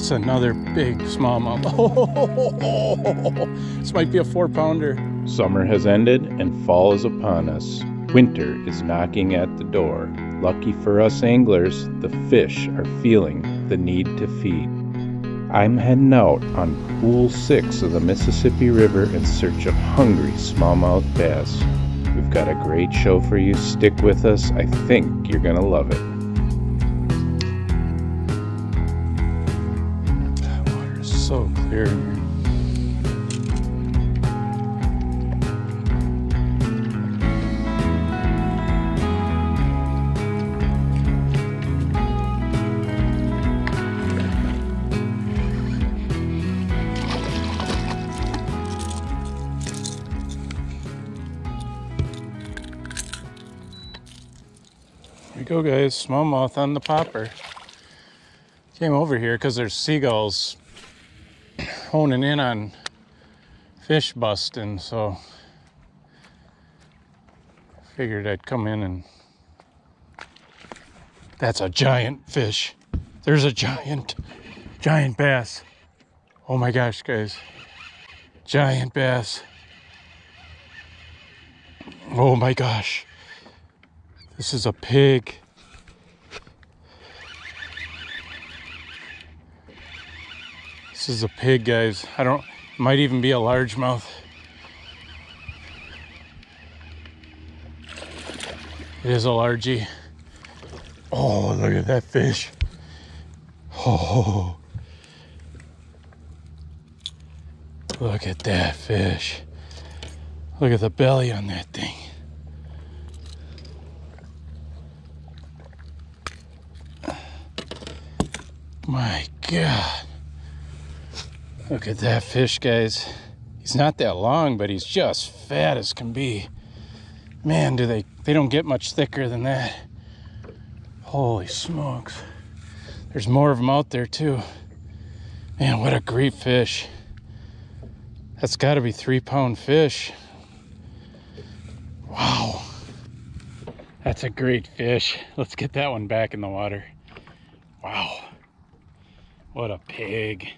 That's another big smallmouth. This might be a four pounder. Summer has ended and fall is upon us. Winter is knocking at the door. Lucky for us anglers, the fish are feeling the need to feed. I'm heading out on Pool 6 of the Mississippi River in search of hungry smallmouth bass. We've got a great show for you. Stick with us. I think you're going to love it. Here. Go, guys. Smallmouth on the popper. Came over here because there's seagulls honing in on fish busting, so figured I'd come in and that's a giant fish. There's a giant, giant bass. Oh my gosh, guys. Giant bass. Oh my gosh. This is a pig. This is a pig, guys. I don't, might even be a largemouth. It is a largie. Oh, look at that fish. Oh, look at that fish. Look at the belly on that thing. My God. Look at that fish, guys. He's not that long, but he's just fat as can be. Man, do they they don't get much thicker than that. Holy smokes. There's more of them out there too. Man, what a great fish. That's got to be 3 pound fish. Wow. That's a great fish. Let's get that one back in the water. Wow. What a pig.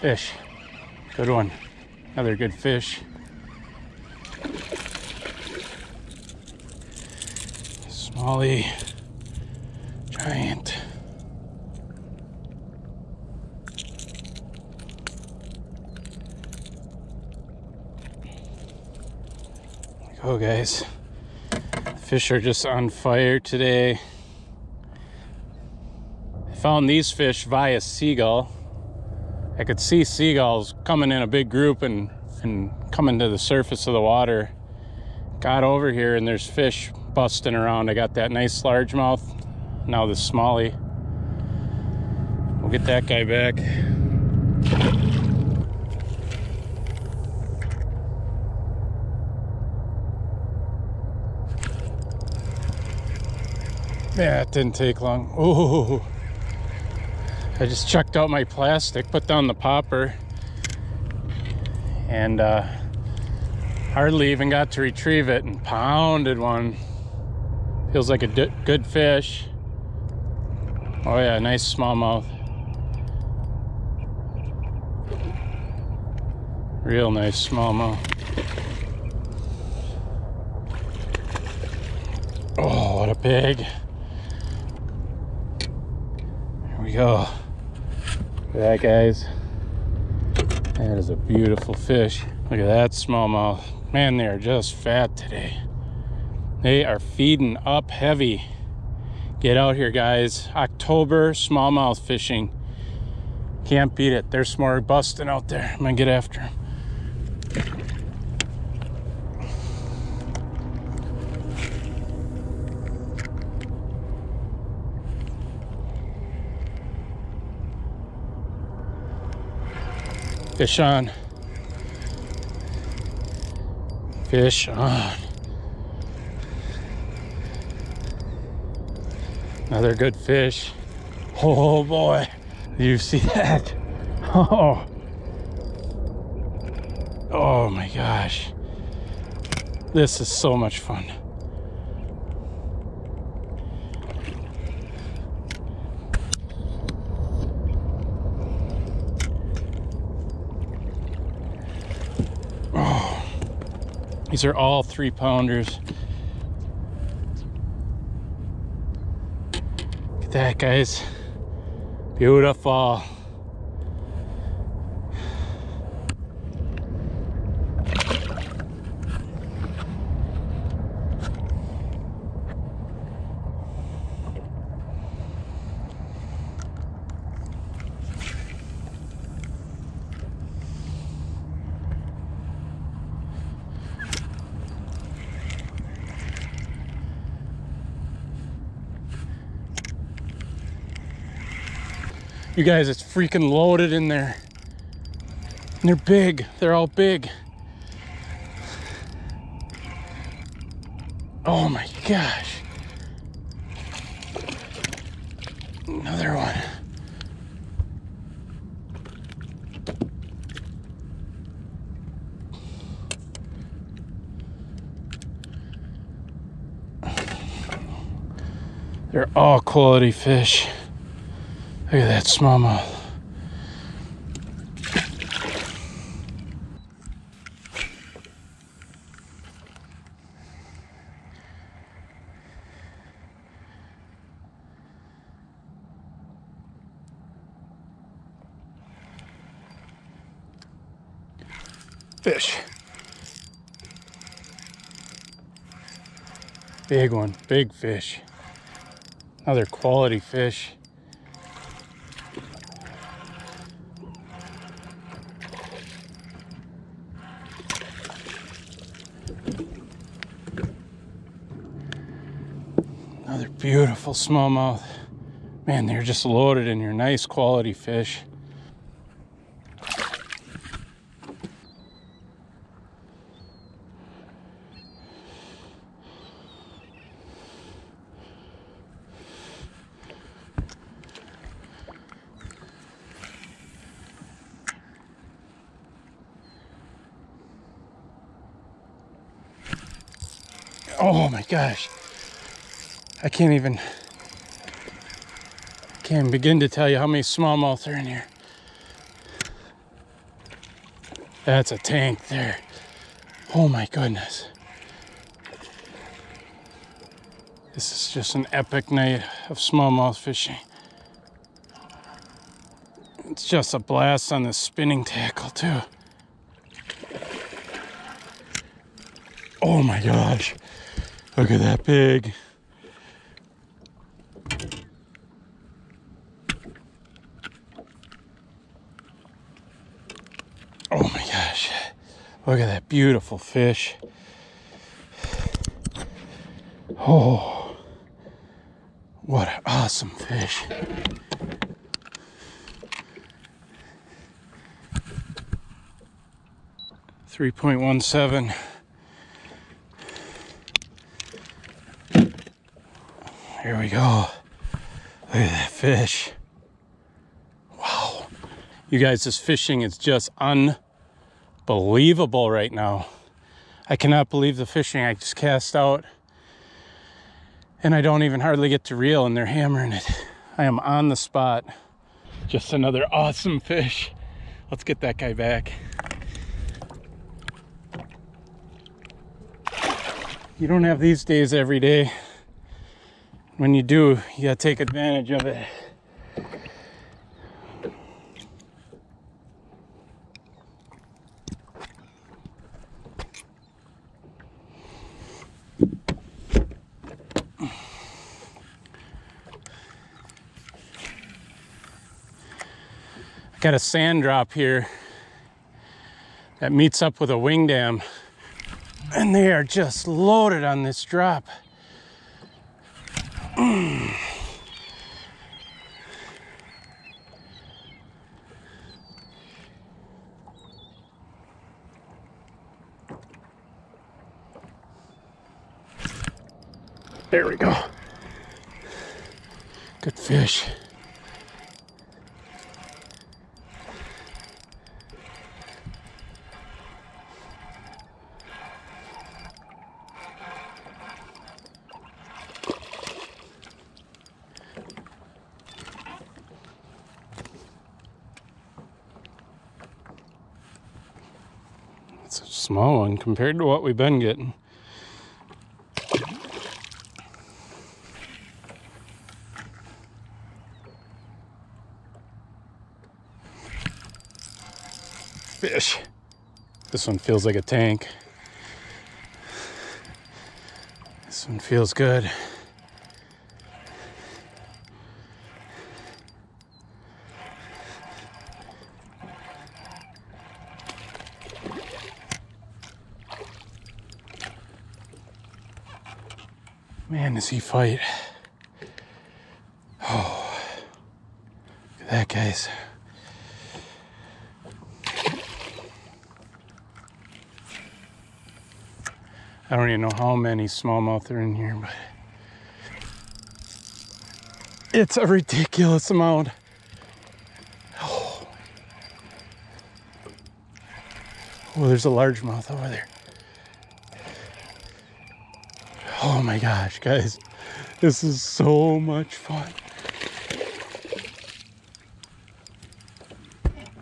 Fish. Good one. Another good fish. Smallie. Giant. Go, guys. Fish are just on fire today. I found these fish via seagull. I could see seagulls coming in a big group and, and coming to the surface of the water. Got over here and there's fish busting around. I got that nice largemouth. Now the smallie. We'll get that guy back. Yeah, it didn't take long. Ooh. I just chucked out my plastic, put down the popper, and uh, hardly even got to retrieve it and pounded one. Feels like a good fish. Oh, yeah, nice smallmouth. Real nice smallmouth. Oh, what a pig. Here we go. Look at that, guys. That is a beautiful fish. Look at that smallmouth. Man, they are just fat today. They are feeding up heavy. Get out here, guys. October smallmouth fishing. Can't beat it. There's more busting out there. I'm gonna get after them. Fish on. Fish on. Another good fish. Oh boy, you see that? Oh, oh my gosh. This is so much fun. Oh, these are all three pounders. Look at that, guys. Beautiful. You guys, it's freaking loaded in there. And they're big. They're all big. Oh my gosh. Another one. They're all quality fish. Look at that smallmouth. Fish. Big one, big fish. Another quality fish. Another beautiful smallmouth. Man, they're just loaded in your nice quality fish. Oh my gosh. I can't even can't begin to tell you how many smallmouth are in here. That's a tank there. Oh my goodness. This is just an epic night of smallmouth fishing. It's just a blast on the spinning tackle too. Oh my gosh. Look at that pig. Oh my gosh. Look at that beautiful fish. Oh, what an awesome fish. Three point one seven. Here we go. Look at that fish. Wow. You guys, this fishing is just unbelievable right now. I cannot believe the fishing I just cast out. And I don't even hardly get to reel, and they're hammering it. I am on the spot. Just another awesome fish. Let's get that guy back. You don't have these days every day when you do, you gotta take advantage of it. got a sand drop here that meets up with a wing dam and they are just loaded on this drop. Mm. There we go. Good fish. Small one compared to what we've been getting. Fish. This one feels like a tank. This one feels good. Man, does he fight. Oh, look at that, guys. I don't even know how many smallmouth are in here, but it's a ridiculous amount. Oh, oh there's a largemouth over there. Oh my gosh, guys, this is so much fun.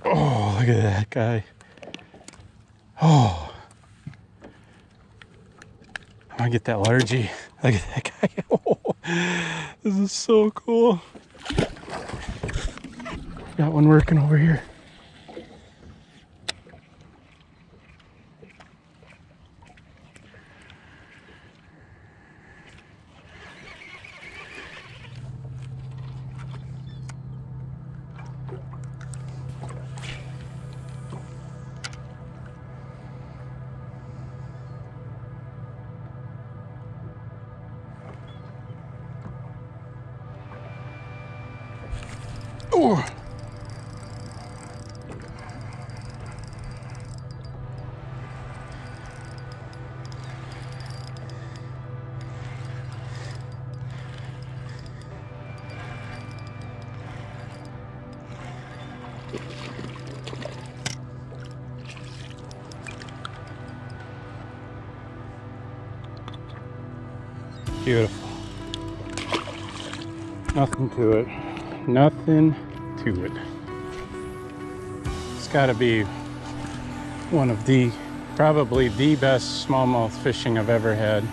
Oh, look at that guy. Oh. I'm gonna get that largie. Look at that guy. Oh, this is so cool. Got one working over here. Beautiful. Nothing to it. Nothing to it. It's got to be one of the, probably the best smallmouth fishing I've ever had.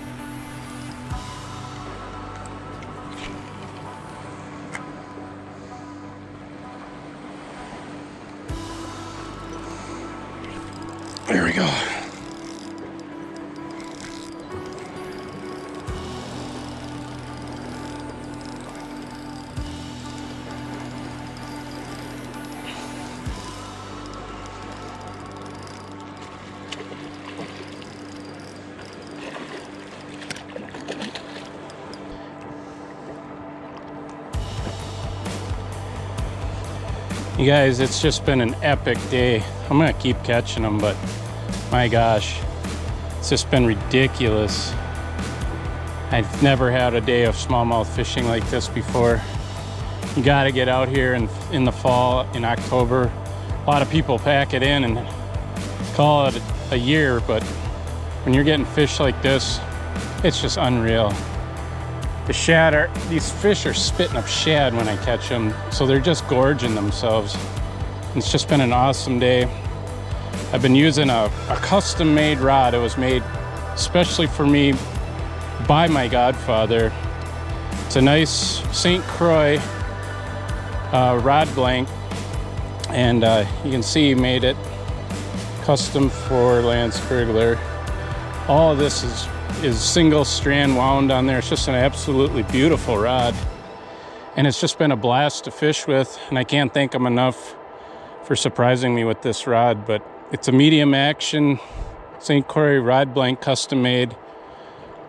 You guys, it's just been an epic day. I'm gonna keep catching them, but my gosh, it's just been ridiculous. I've never had a day of smallmouth fishing like this before. You gotta get out here in, in the fall, in October. A lot of people pack it in and call it a year, but when you're getting fish like this, it's just unreal. The shad are, these fish are spitting up shad when I catch them, so they're just gorging themselves. It's just been an awesome day. I've been using a, a custom made rod. It was made especially for me by my godfather. It's a nice St. Croix uh, rod blank, and uh, you can see he made it custom for Lance Bergler. All of this is is single strand wound on there. It's just an absolutely beautiful rod. And it's just been a blast to fish with. And I can't thank him enough for surprising me with this rod. But it's a medium action St. Croix rod blank custom made.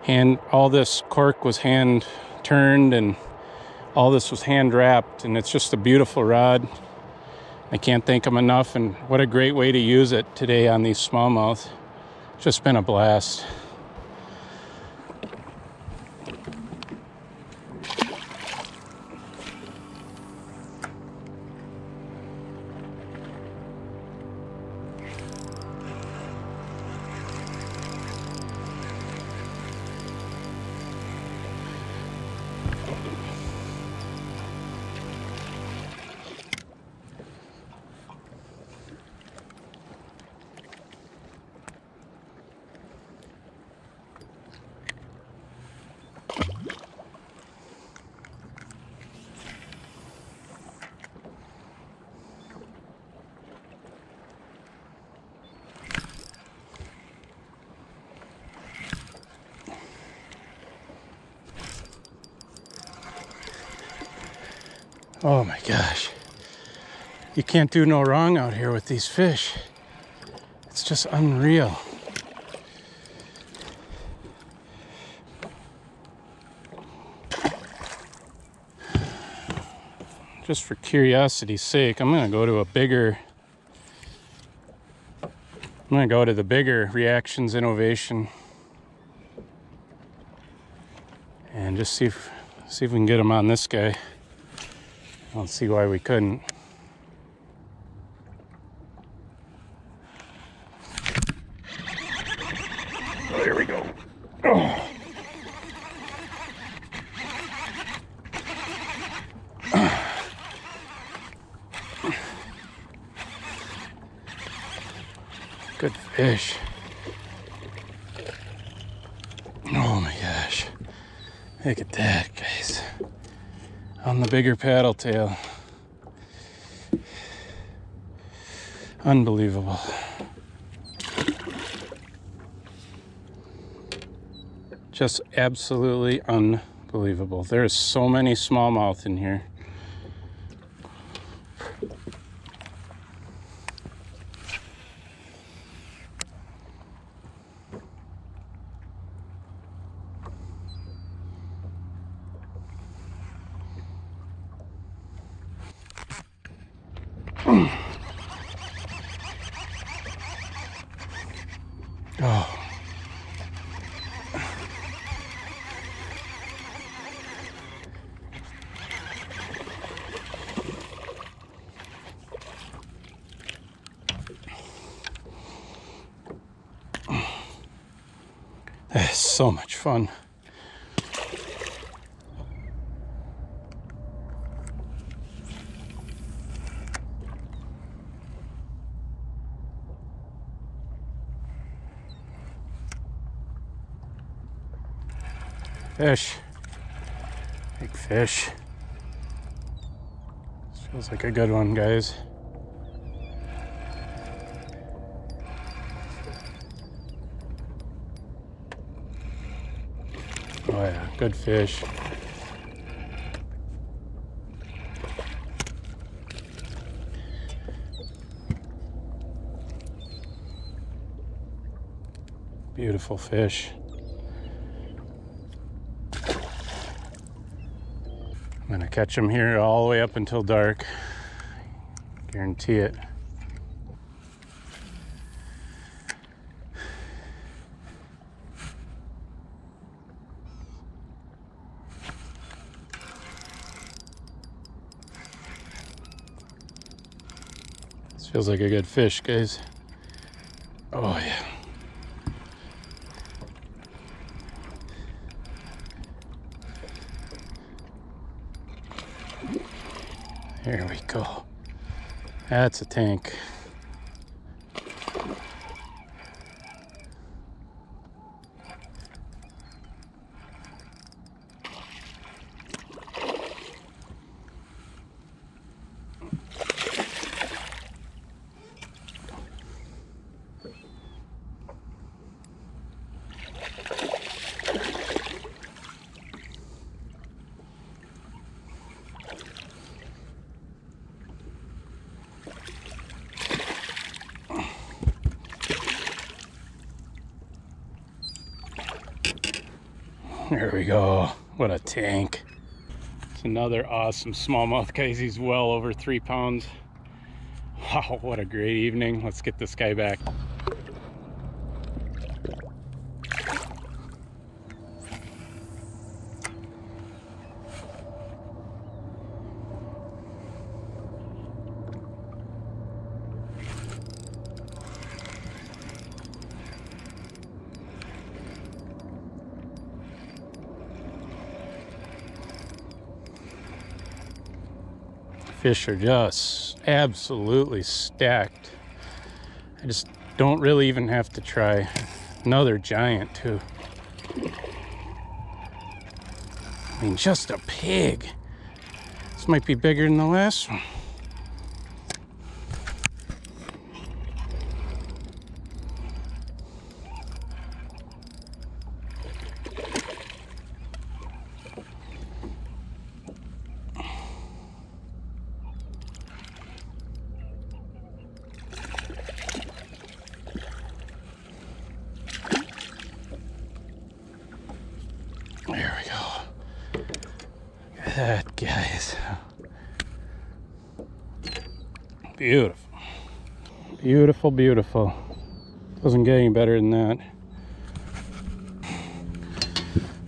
And all this cork was hand turned and all this was hand wrapped. And it's just a beautiful rod. I can't thank him enough. And what a great way to use it today on these smallmouth. Just been a blast. Oh my gosh. You can't do no wrong out here with these fish. It's just unreal. Just for curiosity's sake, I'm gonna go to a bigger I'm gonna go to the bigger reactions innovation and just see if see if we can get them on this guy. I don't see why we couldn't. Oh, there we go. Oh. Good fish. Oh my gosh. Look at that. On the bigger paddle tail. Unbelievable. Just absolutely unbelievable. There is so many smallmouth in here. Oh. That's so much fun. Fish. Big fish. Feels like a good one, guys. Oh yeah, good fish. Beautiful fish. I'm gonna catch them here all the way up until dark. Guarantee it. Feels like a good fish, guys. Oh yeah. There we go. That's a tank. There we go. What a tank. It's another awesome smallmouth, guys. He's well over three pounds. Wow, what a great evening. Let's get this guy back. Fish are just absolutely stacked. I just don't really even have to try. Another giant, too. I mean, just a pig. This might be bigger than the last one. There we go. Look at that, guys. Beautiful. Beautiful. Doesn't get any better than that.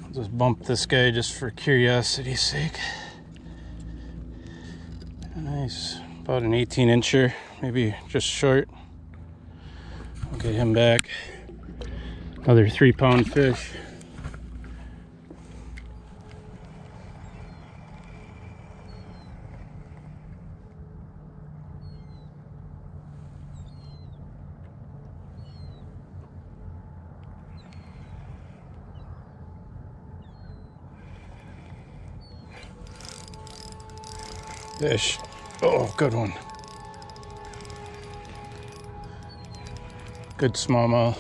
I'll just bump this guy just for curiosity's sake. Nice. About an 18 incher, maybe just short. I'll get him back. Another three pound fish. Fish. Oh, good one. Good smallmouth.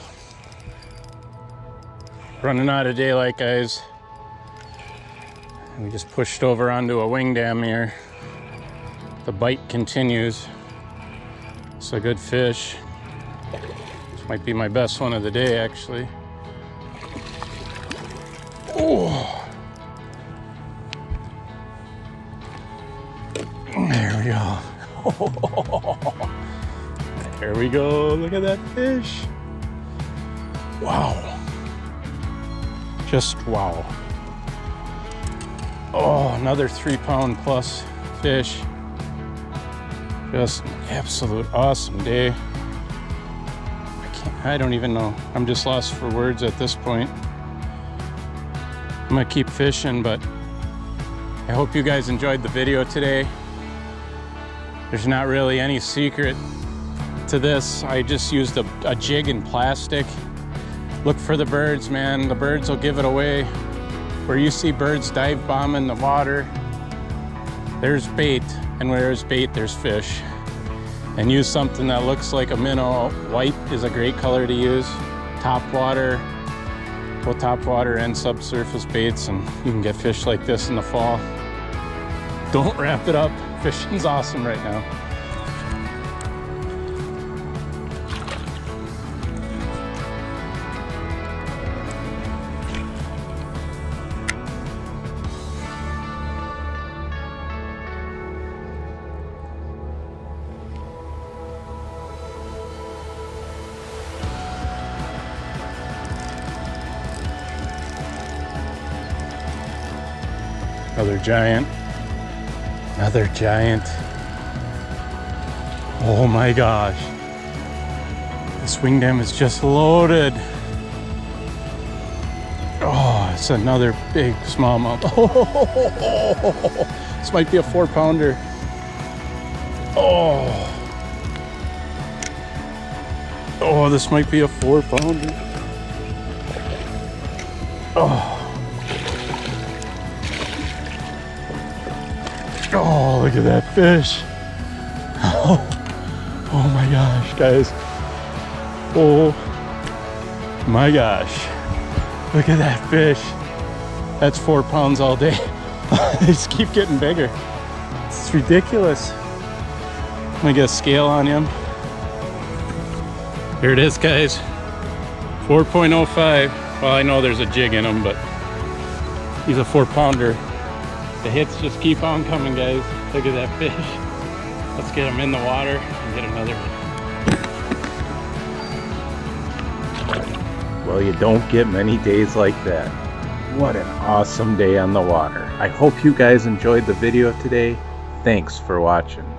Running out of daylight, guys. We just pushed over onto a wing dam here. The bite continues. It's a good fish. This might be my best one of the day, actually. there we go. Look at that fish. Wow. Just wow. Oh, another three pound plus fish. Just absolute awesome day. I can't, I don't even know. I'm just lost for words at this point. I'm gonna keep fishing, but I hope you guys enjoyed the video today. There's not really any secret to this. I just used a, a jig in plastic. Look for the birds, man. The birds will give it away. Where you see birds dive bomb in the water, there's bait. And where there's bait, there's fish. And use something that looks like a minnow. White is a great color to use. Top water, both top water and subsurface baits, and you can get fish like this in the fall. Don't wrap it up. Fishing's awesome right now. Another giant. Another giant. Oh my gosh. This wing dam is just loaded. Oh, it's another big smallmouth. Oh, this might be a four pounder. Oh. Oh, this might be a four pounder. Oh. Oh, look at that fish. Oh, oh my gosh, guys. Oh my gosh. Look at that fish. That's four pounds all day. they just keep getting bigger. It's ridiculous. I'm gonna get a scale on him. Here it is, guys. 4.05. Well, I know there's a jig in him, but he's a four pounder. The hits just keep on coming, guys. Look at that fish. Let's get him in the water and get another one. Well, you don't get many days like that. What an awesome day on the water. I hope you guys enjoyed the video today. Thanks for watching.